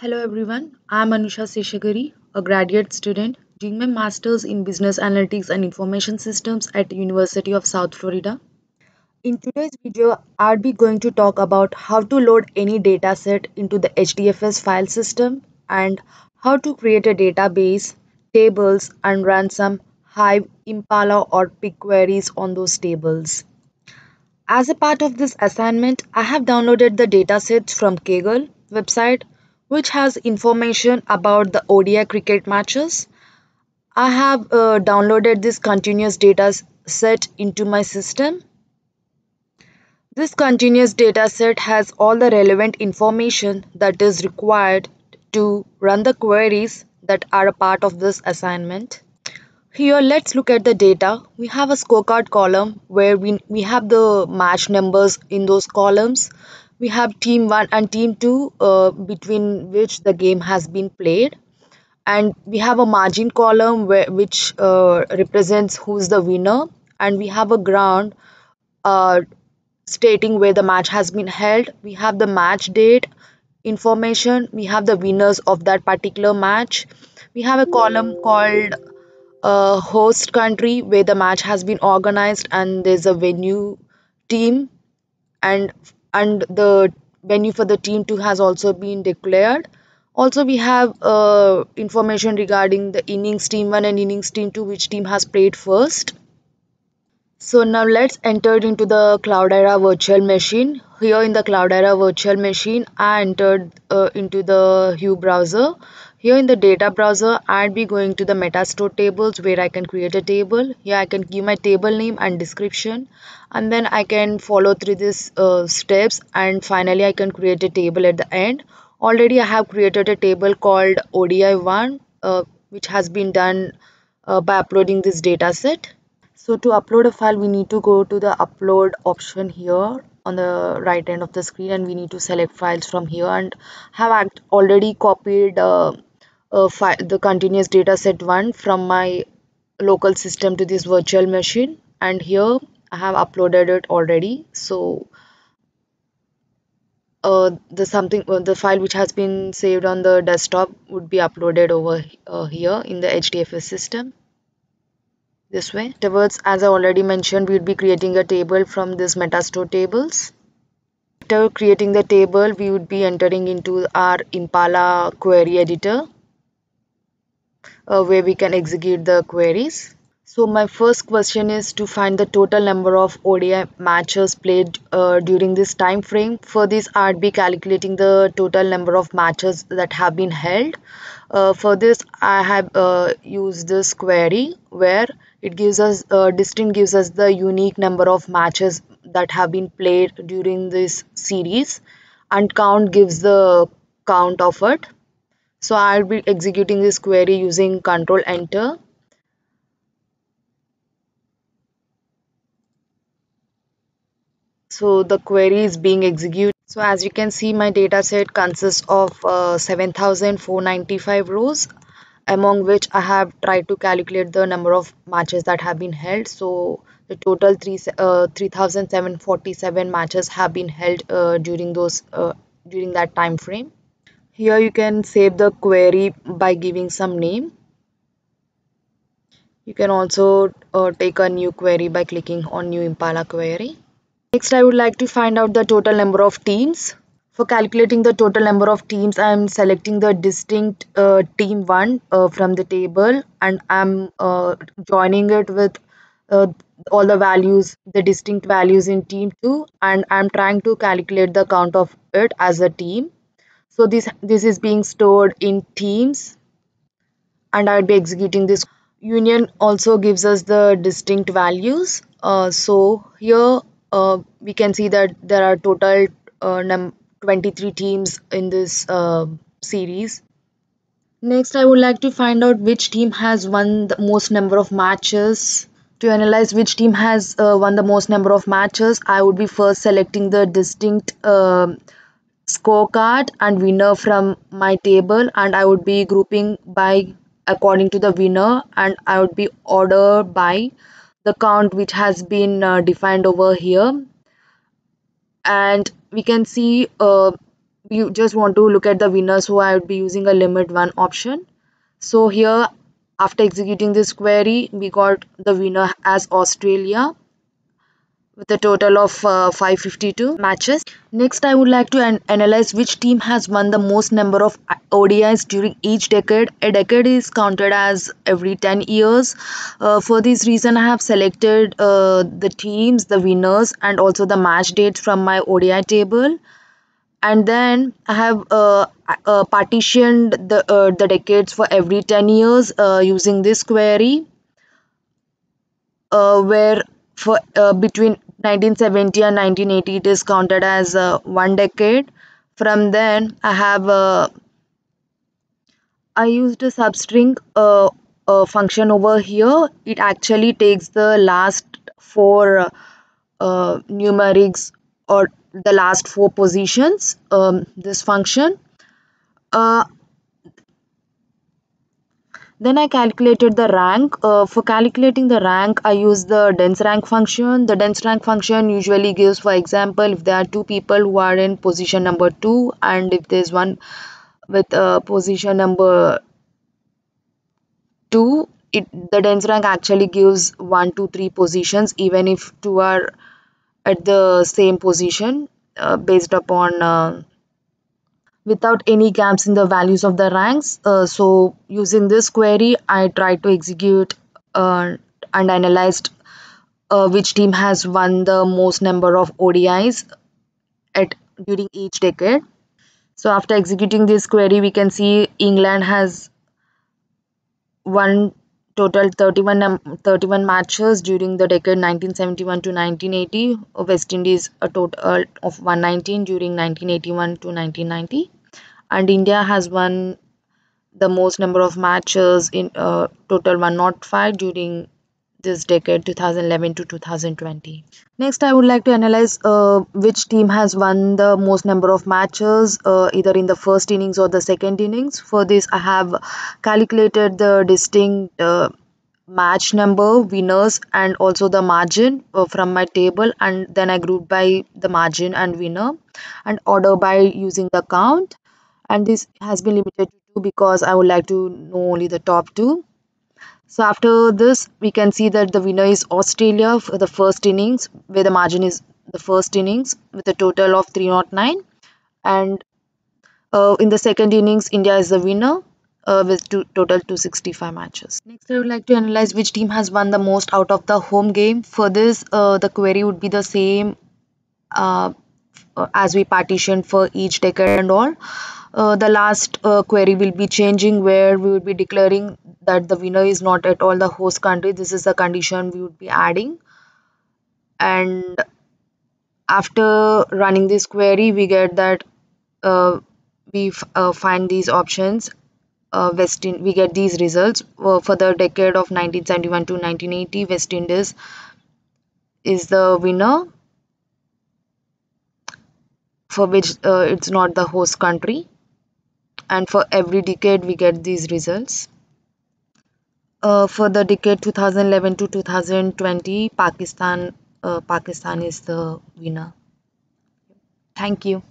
Hello everyone, I am Anusha Seshagiri, a graduate student doing my masters in business analytics and information systems at University of South Florida. In today's video, I'll be going to talk about how to load any dataset into the HDFS file system and how to create a database, tables and run some Hive, Impala or Pig queries on those tables. As a part of this assignment, I have downloaded the datasets from Kaggle website which has information about the ODI cricket matches. I have uh, downloaded this continuous data set into my system. This continuous data set has all the relevant information that is required to run the queries that are a part of this assignment. Here let's look at the data. We have a scorecard column where we, we have the match numbers in those columns we have team 1 and team 2 uh, between which the game has been played. And we have a margin column where, which uh, represents who's the winner. And we have a ground uh, stating where the match has been held. We have the match date information. We have the winners of that particular match. We have a column called uh, host country where the match has been organized and there's a venue team. And and the venue for the team 2 has also been declared. Also we have uh, information regarding the innings team 1 and innings team 2 which team has played first. So now let's enter into the cloudera virtual machine. Here in the cloudera virtual machine i entered uh, into the hue browser here in the data browser i'll be going to the metastore tables where i can create a table. Here i can give my table name and description. And then i can follow through these uh, steps and finally i can create a table at the end. Already i have created a table called odi1 uh, which has been done uh, by uploading this data set. So to upload a file we need to go to the upload option here on the right end of the screen and we need to select files from here and have already copied uh, uh, the continuous data set one from my local system to this virtual machine and here I have uploaded it already. So uh, the something uh, the file which has been saved on the desktop would be uploaded over uh, here in the HDFS system. This way. Towards as I already mentioned we'd be creating a table from this metastore tables. After creating the table we would be entering into our Impala query editor uh, where we can execute the queries. So my first question is to find the total number of ODI matches played uh, during this time frame. For this, I'd be calculating the total number of matches that have been held. Uh, for this, I have uh, used this query where it gives us uh, distinct gives us the unique number of matches that have been played during this series, and count gives the count of it so I'll be executing this query using control enter. So the query is being executed. So as you can see my data set consists of uh, 7495 rows among which I have tried to calculate the number of matches that have been held. So the total 3 uh, 3747 matches have been held uh, during those uh, during that time frame here you can save the query by giving some name. You can also uh, take a new query by clicking on new Impala query. Next, I would like to find out the total number of teams. For calculating the total number of teams, I am selecting the distinct uh, team 1 uh, from the table and I am uh, joining it with uh, all the values, the distinct values in team 2 and I am trying to calculate the count of it as a team so this this is being stored in teams and I'll be executing this. Union also gives us the distinct values. Uh, so here uh, we can see that there are total uh, 23 teams in this uh, series. Next I would like to find out which team has won the most number of matches. To analyze which team has uh, won the most number of matches I would be first selecting the distinct uh, scorecard and winner from my table and I would be grouping by according to the winner and I would be order by the count which has been uh, defined over here. And we can see uh, you just want to look at the winner so I would be using a limit one option. So here after executing this query we got the winner as Australia with a total of uh, 552 matches. Next, I would like to an analyze which team has won the most number of ODIs during each decade. A decade is counted as every 10 years. Uh, for this reason, I have selected uh, the teams, the winners, and also the match dates from my ODI table. And then I have uh, uh, partitioned the uh, the decades for every 10 years using this query, where for between 1970 and 1980 it is counted as uh, one decade. From then I have uh, I used a substring uh, uh, function over here. It actually takes the last four uh, numerics or the last four positions um, this function. Uh, then I calculated the rank. Uh, for calculating the rank, I use the dense rank function. The dense rank function usually gives, for example, if there are two people who are in position number 2 and if there's one with uh, position number 2, it the dense rank actually gives 1, 2, 3 positions even if two are at the same position uh, based upon uh, without any gaps in the values of the ranks. Uh, so using this query, I tried to execute uh, and analyzed uh, which team has won the most number of ODIs at during each decade. So after executing this query, we can see England has won total 31, 31 matches during the decade 1971 to 1980. West Indies a total of 119 during 1981 to 1990. And India has won the most number of matches in uh, total 105 during this decade 2011 to 2020 next i would like to analyze uh, which team has won the most number of matches uh, either in the first innings or the second innings. For this i have calculated the distinct uh, match number winners and also the margin uh, from my table and then i grouped by the margin and winner and order by using the count and this has been limited to two because i would like to know only the top two so after this, we can see that the winner is Australia for the first innings, where the margin is the first innings with a total of 309. And uh, in the second innings, India is the winner uh, with two, total 265 matches. Next, I would like to analyze which team has won the most out of the home game. For this, uh, the query would be the same uh, as we partitioned for each decade and all. Uh, the last uh, query will be changing where we will be declaring that the winner is not at all the host country. This is the condition we would be adding. And after running this query we get that uh, we uh, find these options uh, West in we get these results. Uh, for the decade of 1971 to 1980 West Indies is the winner for which it's not the host country and for every decade we get these results. Uh, for the decade 2011 to 2020 pakistan uh, pakistan is the winner. Thank you